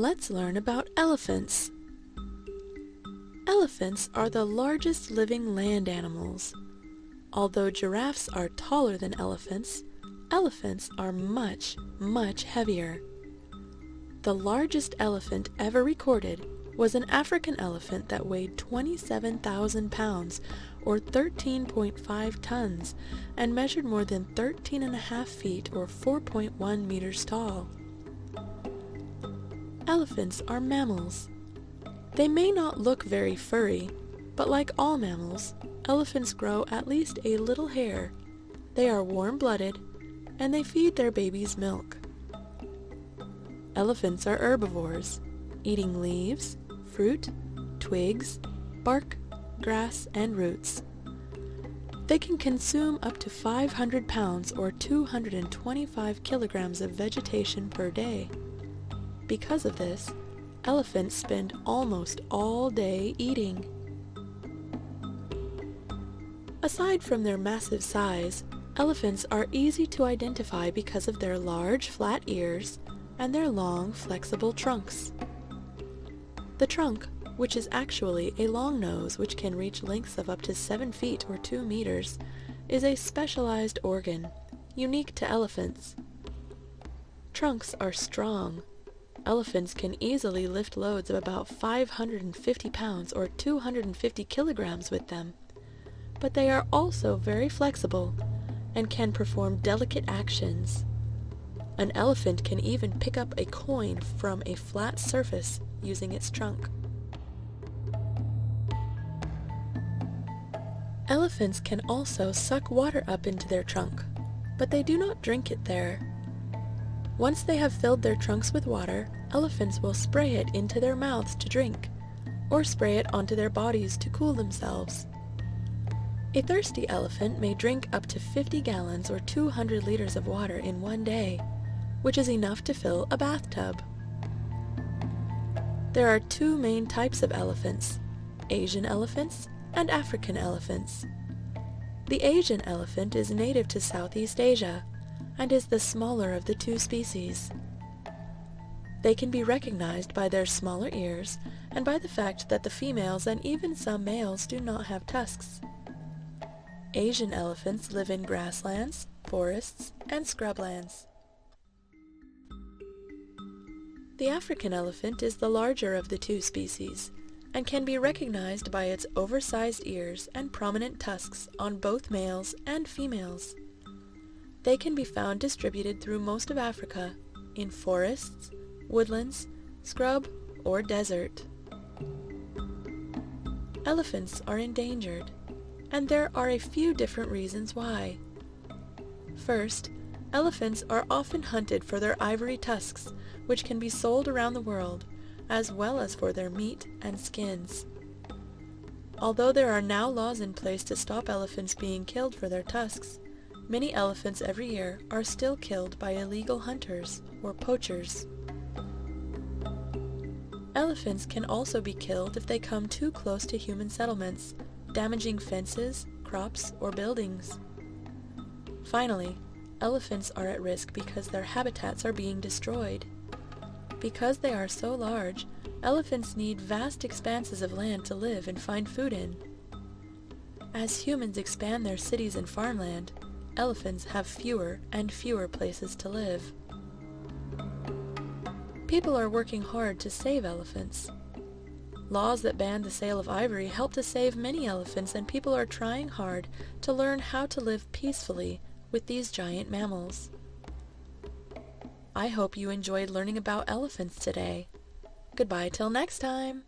Let's learn about elephants. Elephants are the largest living land animals. Although giraffes are taller than elephants, elephants are much, much heavier. The largest elephant ever recorded was an African elephant that weighed 27,000 pounds or 13.5 tons and measured more than 13 and a half feet or 4.1 meters tall. Elephants are mammals. They may not look very furry, but like all mammals, elephants grow at least a little hair. They are warm-blooded, and they feed their babies milk. Elephants are herbivores, eating leaves, fruit, twigs, bark, grass, and roots. They can consume up to 500 pounds or 225 kilograms of vegetation per day. Because of this, elephants spend almost all day eating. Aside from their massive size, elephants are easy to identify because of their large flat ears and their long flexible trunks. The trunk, which is actually a long nose which can reach lengths of up to 7 feet or 2 meters, is a specialized organ, unique to elephants. Trunks are strong. Elephants can easily lift loads of about 550 pounds or 250 kilograms with them. But they are also very flexible and can perform delicate actions. An elephant can even pick up a coin from a flat surface using its trunk. Elephants can also suck water up into their trunk, but they do not drink it there. Once they have filled their trunks with water, elephants will spray it into their mouths to drink, or spray it onto their bodies to cool themselves. A thirsty elephant may drink up to 50 gallons or 200 liters of water in one day, which is enough to fill a bathtub. There are two main types of elephants, Asian elephants and African elephants. The Asian elephant is native to Southeast Asia and is the smaller of the two species. They can be recognized by their smaller ears and by the fact that the females and even some males do not have tusks. Asian elephants live in grasslands, forests, and scrublands. The African elephant is the larger of the two species and can be recognized by its oversized ears and prominent tusks on both males and females. They can be found distributed through most of Africa, in forests, woodlands, scrub, or desert. Elephants are endangered, and there are a few different reasons why. First, elephants are often hunted for their ivory tusks, which can be sold around the world, as well as for their meat and skins. Although there are now laws in place to stop elephants being killed for their tusks, many elephants every year are still killed by illegal hunters or poachers. Elephants can also be killed if they come too close to human settlements, damaging fences, crops, or buildings. Finally, elephants are at risk because their habitats are being destroyed. Because they are so large, elephants need vast expanses of land to live and find food in. As humans expand their cities and farmland, elephants have fewer and fewer places to live. People are working hard to save elephants. Laws that ban the sale of ivory help to save many elephants and people are trying hard to learn how to live peacefully with these giant mammals. I hope you enjoyed learning about elephants today. Goodbye till next time!